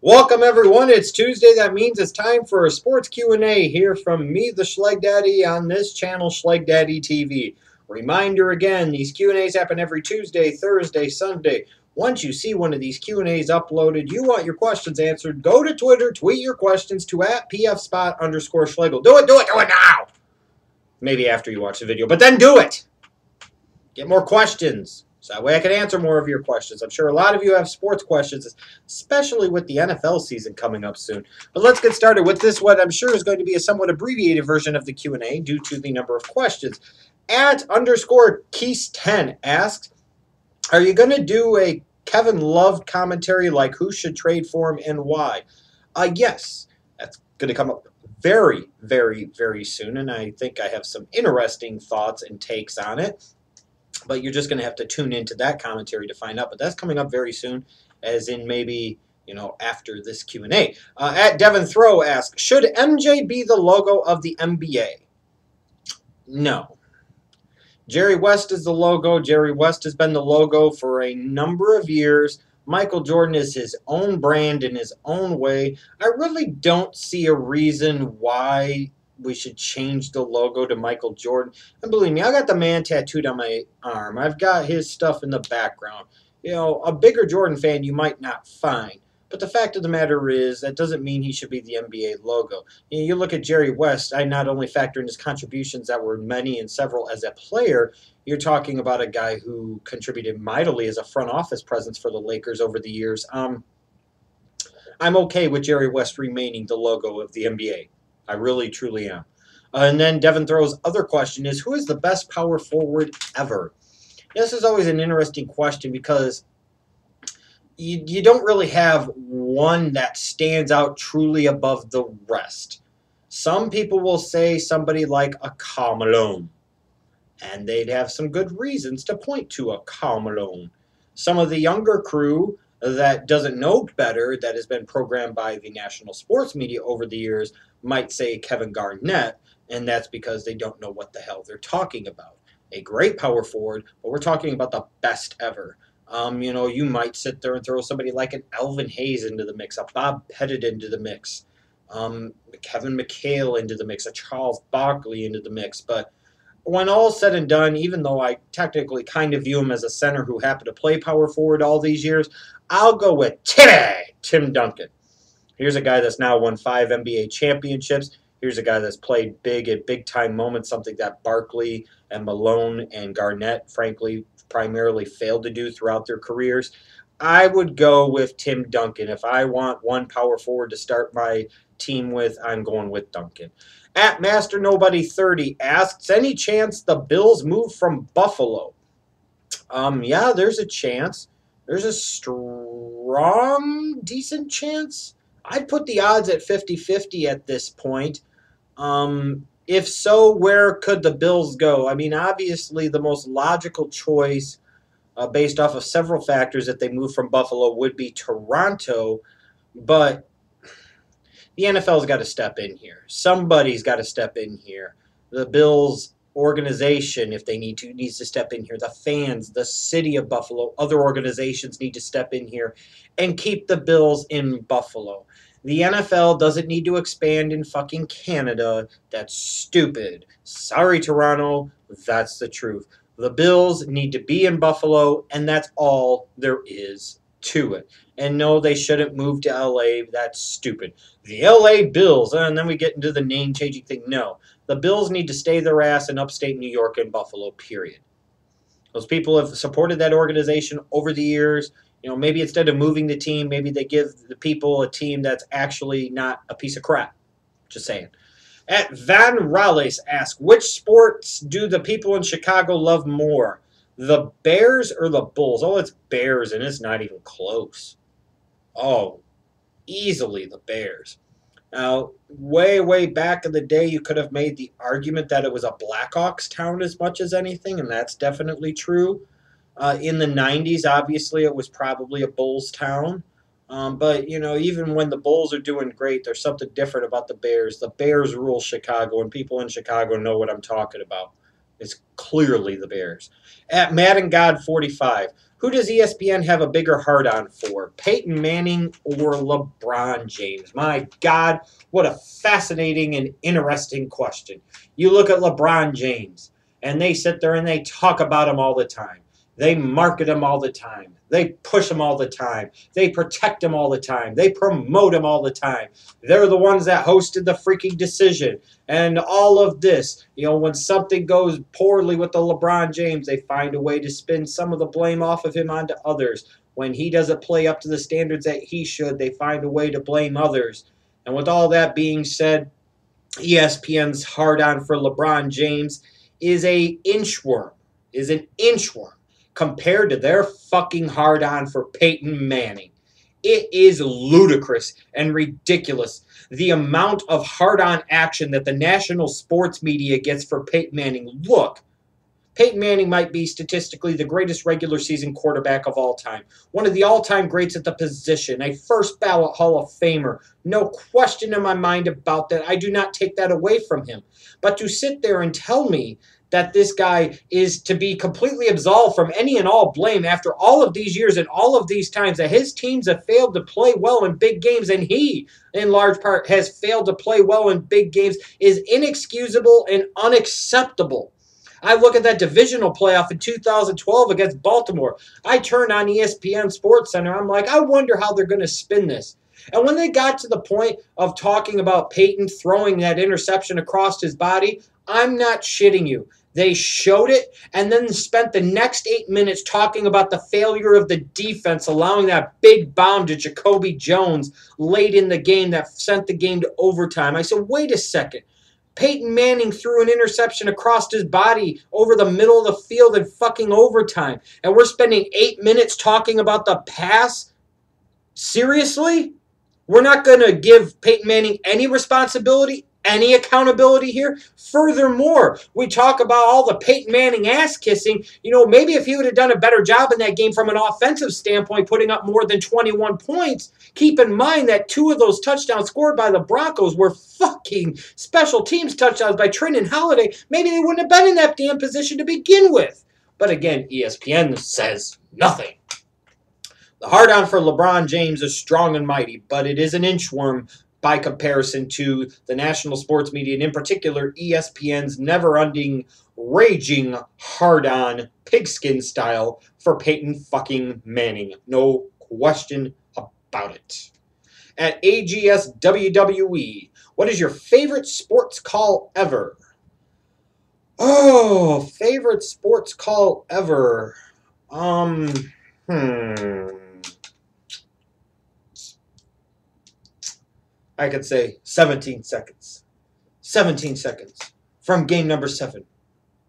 Welcome everyone. It's Tuesday. That means it's time for a sports Q&A here from me, the Schleg Daddy, on this channel, Schleg Daddy TV. Reminder again, these Q&As happen every Tuesday, Thursday, Sunday. Once you see one of these Q&As uploaded, you want your questions answered, go to Twitter, tweet your questions to at pfspot underscore Schlegel. Do it, do it, do it now! Maybe after you watch the video, but then do it! Get more questions. So that way I can answer more of your questions. I'm sure a lot of you have sports questions, especially with the NFL season coming up soon. But let's get started with this what I'm sure is going to be a somewhat abbreviated version of the Q&A due to the number of questions. At underscore Keys10 asks, are you going to do a Kevin Love commentary like who should trade for him and why? Uh, yes, that's going to come up very, very, very soon, and I think I have some interesting thoughts and takes on it but you're just going to have to tune into that commentary to find out. But that's coming up very soon, as in maybe you know after this Q and A. Uh, at Devon Throw asks, should MJ be the logo of the NBA? No. Jerry West is the logo. Jerry West has been the logo for a number of years. Michael Jordan is his own brand in his own way. I really don't see a reason why we should change the logo to Michael Jordan. And believe me, I got the man tattooed on my arm. I've got his stuff in the background. You know, a bigger Jordan fan you might not find. But the fact of the matter is, that doesn't mean he should be the NBA logo. You, know, you look at Jerry West, I not only factor in his contributions that were many and several as a player, you're talking about a guy who contributed mightily as a front office presence for the Lakers over the years. Um, I'm okay with Jerry West remaining the logo of the NBA. I really, truly am. Uh, and then Devin Throw's other question is, who is the best power forward ever? This is always an interesting question because you, you don't really have one that stands out truly above the rest. Some people will say somebody like a Karl Malone, and they'd have some good reasons to point to a Karl Malone. Some of the younger crew that doesn't know better, that has been programmed by the national sports media over the years, might say Kevin Garnett, and that's because they don't know what the hell they're talking about. A great power forward, but we're talking about the best ever. Um, you know, you might sit there and throw somebody like an Elvin Hayes into the mix, a Bob Pettit into the mix, um, Kevin McHale into the mix, a Charles Barkley into the mix. But when all's said and done, even though I technically kind of view him as a center who happened to play power forward all these years, I'll go with Timmy, Tim Duncan. Here's a guy that's now won five NBA championships. Here's a guy that's played big at big time moments, something that Barkley and Malone and Garnett, frankly, primarily failed to do throughout their careers. I would go with Tim Duncan. If I want one power forward to start my team with, I'm going with Duncan. At Master Nobody 30 asks, any chance the Bills move from Buffalo? Um, yeah, there's a chance. There's a strong, decent chance. I'd put the odds at 50-50 at this point. Um, if so, where could the Bills go? I mean, obviously, the most logical choice, uh, based off of several factors, that they move from Buffalo would be Toronto, but the NFL's got to step in here. Somebody's got to step in here. The Bills organization, if they need to, needs to step in here. The fans, the city of Buffalo, other organizations need to step in here and keep the Bills in Buffalo. The NFL doesn't need to expand in fucking Canada. That's stupid. Sorry, Toronto. That's the truth. The Bills need to be in Buffalo, and that's all there is to it. And no, they shouldn't move to LA. That's stupid. The LA Bills, and then we get into the name changing thing. No, the Bills need to stay their ass in upstate New York and Buffalo, period. Those people have supported that organization over the years. You know, maybe instead of moving the team, maybe they give the people a team that's actually not a piece of crap. Just saying. At Van Raleigh asks, which sports do the people in Chicago love more? The Bears or the Bulls? Oh, it's Bears, and it's not even close. Oh, easily the Bears. Now, way, way back in the day, you could have made the argument that it was a Blackhawks town as much as anything, and that's definitely true. Uh, in the 90s, obviously, it was probably a Bulls town. Um, but, you know, even when the Bulls are doing great, there's something different about the Bears. The Bears rule Chicago, and people in Chicago know what I'm talking about. It's clearly the Bears. At Madden God 45, Who does ESPN have a bigger heart on for, Peyton Manning or LeBron James? My God, what a fascinating and interesting question. You look at LeBron James, and they sit there and they talk about him all the time. They market him all the time. They push him all the time. They protect him all the time. They promote him all the time. They're the ones that hosted the freaking decision. And all of this, you know, when something goes poorly with the LeBron James, they find a way to spin some of the blame off of him onto others. When he doesn't play up to the standards that he should, they find a way to blame others. And with all that being said, ESPN's hard on for LeBron James is a inchworm, is an inchworm compared to their fucking hard on for Peyton Manning. It is ludicrous and ridiculous the amount of hard on action that the national sports media gets for Peyton Manning. Look, Peyton Manning might be statistically the greatest regular season quarterback of all time, one of the all time greats at the position, a first ballot Hall of Famer. No question in my mind about that. I do not take that away from him. But to sit there and tell me that this guy is to be completely absolved from any and all blame after all of these years and all of these times that his teams have failed to play well in big games and he in large part has failed to play well in big games is inexcusable and unacceptable. I look at that divisional playoff in 2012 against Baltimore. I turn on ESPN Sports Center. I'm like, I wonder how they're going to spin this. And when they got to the point of talking about Peyton throwing that interception across his body, I'm not shitting you. They showed it and then spent the next eight minutes talking about the failure of the defense, allowing that big bomb to Jacoby Jones late in the game that sent the game to overtime. I said, wait a second. Peyton Manning threw an interception across his body over the middle of the field in fucking overtime. And we're spending eight minutes talking about the pass? Seriously? We're not going to give Peyton Manning any responsibility any accountability here. Furthermore, we talk about all the Peyton Manning ass kissing. You know, maybe if he would have done a better job in that game from an offensive standpoint, putting up more than 21 points, keep in mind that two of those touchdowns scored by the Broncos were fucking special teams touchdowns by Trindon Holliday. Maybe they wouldn't have been in that damn position to begin with. But again, ESPN says nothing. The hard on for LeBron James is strong and mighty, but it is an inchworm by comparison to the national sports media, and in particular ESPN's never ending, raging, hard on, pigskin style for Peyton fucking Manning. No question about it. At AGS WWE, what is your favorite sports call ever? Oh, favorite sports call ever. Um, hmm. I could say 17 seconds. 17 seconds from game number seven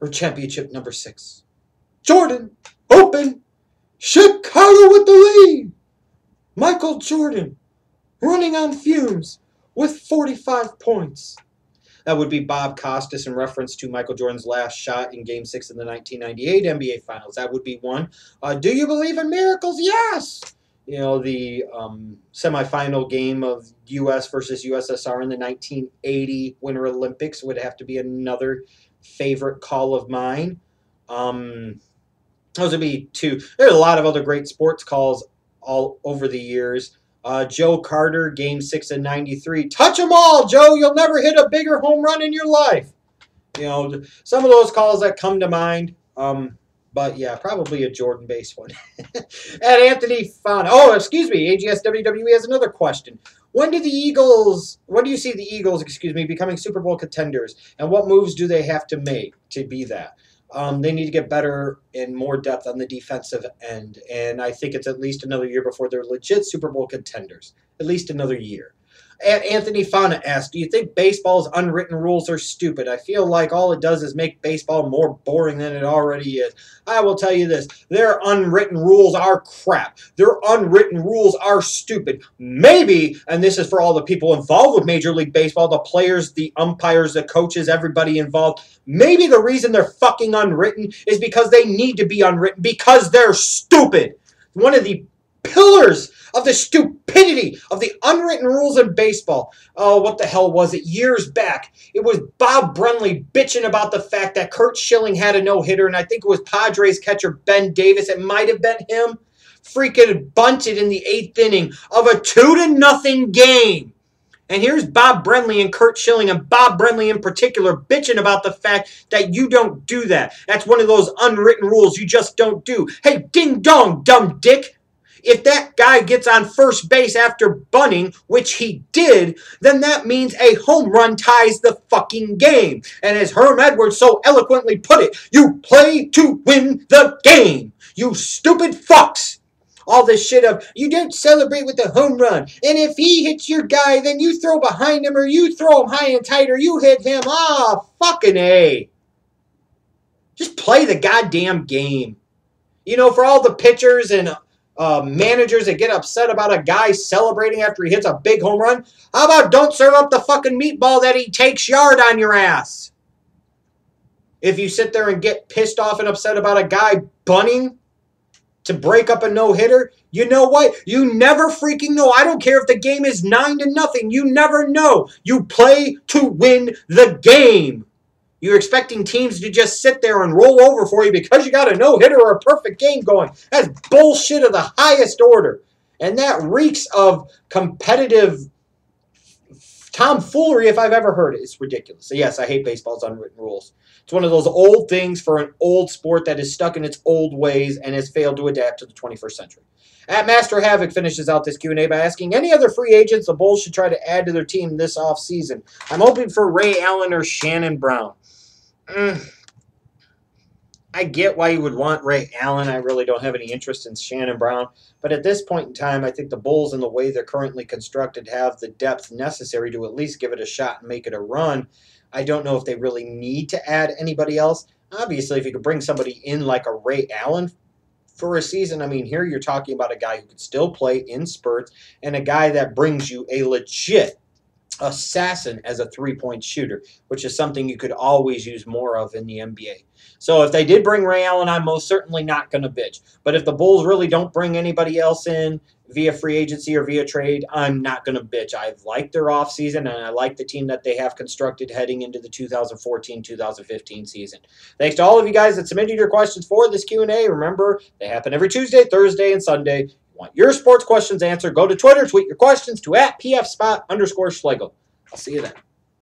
or championship number six. Jordan, open, Chicago with the lead. Michael Jordan running on fumes with 45 points. That would be Bob Costas in reference to Michael Jordan's last shot in Game 6 of the 1998 NBA Finals. That would be one. Uh, do you believe in miracles? Yes you know, the um, semifinal game of U.S. versus USSR in the 1980 Winter Olympics would have to be another favorite call of mine. Um, those would be two. There are a lot of other great sports calls all over the years. Uh, Joe Carter, Game Six of '93. Touch them all, Joe. You'll never hit a bigger home run in your life. You know, some of those calls that come to mind. Um, but yeah, probably a Jordan based one. and Anthony Fana. Oh, excuse me. AGS WWE has another question. When do the Eagles, when do you see the Eagles, excuse me, becoming Super Bowl contenders? And what moves do they have to make to be that? Um, they need to get better and more depth on the defensive end. And I think it's at least another year before they're legit Super Bowl contenders. At least another year. Anthony Fana asked, Do you think baseball's unwritten rules are stupid? I feel like all it does is make baseball more boring than it already is. I will tell you this their unwritten rules are crap. Their unwritten rules are stupid. Maybe, and this is for all the people involved with Major League Baseball the players, the umpires, the coaches, everybody involved. Maybe the reason they're fucking unwritten is because they need to be unwritten because they're stupid. One of the pillars of the stupidity of the unwritten rules in baseball. Oh, what the hell was it? Years back, it was Bob Brenly bitching about the fact that Curt Schilling had a no hitter, and I think it was Padres catcher Ben Davis. It might have been him. Freaking bunted in the eighth inning of a two to nothing game. And here's Bob Brenly and Curt Schilling, and Bob Brenly in particular, bitching about the fact that you don't do that. That's one of those unwritten rules you just don't do. Hey, ding dong, dumb dick. If that guy gets on first base after bunting, which he did, then that means a home run ties the fucking game. And as Herm Edwards so eloquently put it, you play to win the game. You stupid fucks all this shit of you don't celebrate with the home run. And if he hits your guy, then you throw behind him or you throw him high and tight or you hit him. Ah, oh, fucking A. Just play the goddamn game. You know, for all the pitchers and uh, managers that get upset about a guy celebrating after he hits a big home run, how about don't serve up the fucking meatball that he takes yard on your ass? If you sit there and get pissed off and upset about a guy bunting, to break up a no hitter, you know what? You never freaking know. I don't care if the game is nine to nothing. You never know. You play to win the game. You're expecting teams to just sit there and roll over for you because you got a no hitter or a perfect game going. That's bullshit of the highest order. And that reeks of competitive tomfoolery if I've ever heard it. It's ridiculous. So yes, I hate baseball's unwritten rules. It's one of those old things for an old sport that is stuck in its old ways and has failed to adapt to the 21st century. At Master Havoc finishes out this Q&A by asking any other free agents the Bulls should try to add to their team this offseason. I'm hoping for Ray Allen or Shannon Brown. Mm. I get why you would want Ray Allen. I really don't have any interest in Shannon Brown. But at this point in time, I think the Bulls, in the way they're currently constructed, have the depth necessary to at least give it a shot and make it a run. I don't know if they really need to add anybody else. Obviously, if you could bring somebody in like a Ray Allen for a season, I mean, here you're talking about a guy who could still play in spurts and a guy that brings you a legit assassin as a three point shooter, which is something you could always use more of in the NBA. So if they did bring Ray Allen, I'm most certainly not going to bitch. But if the Bulls really don't bring anybody else in via free agency or via trade, I'm not going to bitch. I like their offseason and I like the team that they have constructed heading into the 2014-2015 season. Thanks to all of you guys that submitted your questions for this Q&A. Remember, they happen every Tuesday, Thursday, and Sunday want your sports questions answered, go to Twitter, tweet your questions to at pfspot underscore Schlegel. I'll see you then.